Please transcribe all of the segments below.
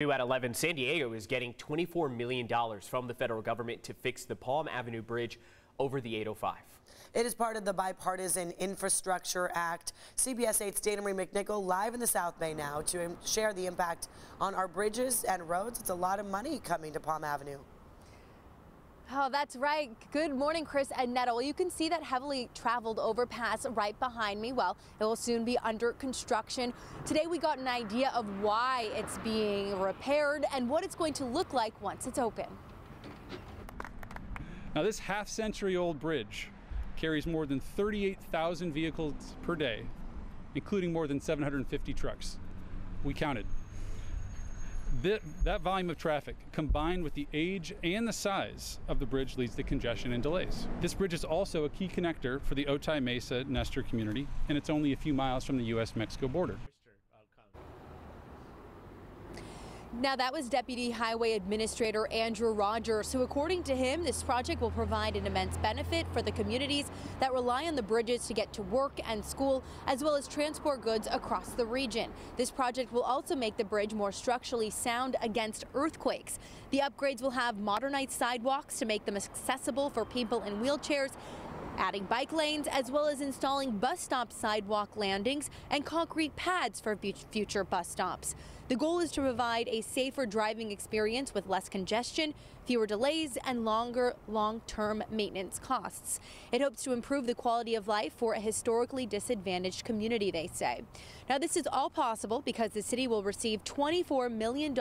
New at 11, San Diego is getting $24 million from the federal government to fix the Palm Avenue Bridge over the 805. It is part of the Bipartisan Infrastructure Act. CBS 8's Dana Marie McNichol live in the South Bay now to share the impact on our bridges and roads. It's a lot of money coming to Palm Avenue. Oh, that's right. Good morning, Chris and Nettle. You can see that heavily traveled overpass right behind me. Well, it will soon be under construction. Today, we got an idea of why it's being repaired and what it's going to look like once it's open. Now, this half century old bridge carries more than 38,000 vehicles per day, including more than 750 trucks. We counted that, that volume of traffic combined with the age and the size of the bridge leads to congestion and delays. This bridge is also a key connector for the Otay Mesa Nestor community, and it's only a few miles from the U.S. Mexico border. Now, that was Deputy Highway Administrator Andrew Rogers, who, according to him, this project will provide an immense benefit for the communities that rely on the bridges to get to work and school, as well as transport goods across the region. This project will also make the bridge more structurally sound against earthquakes. The upgrades will have modernized sidewalks to make them accessible for people in wheelchairs adding bike lanes as well as installing bus stop sidewalk landings and concrete pads for future bus stops. The goal is to provide a safer driving experience with less congestion, fewer delays, and longer long-term maintenance costs. It hopes to improve the quality of life for a historically disadvantaged community, they say. Now, this is all possible because the city will receive $24 million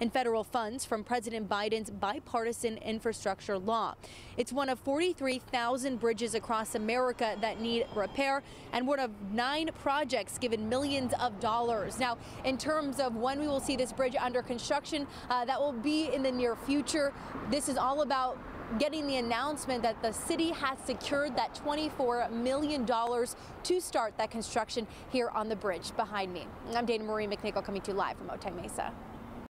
in federal funds from President Biden's bipartisan infrastructure law. It's one of 43,000 bridges across America that need repair and one of nine projects given millions of dollars. Now, in terms of when we will see this bridge under construction, uh, that will be in the near future. This is all about getting the announcement that the city has secured that $24 million to start that construction here on the bridge behind me. I'm Dana Marie McNichol coming to you live from Otay Mesa.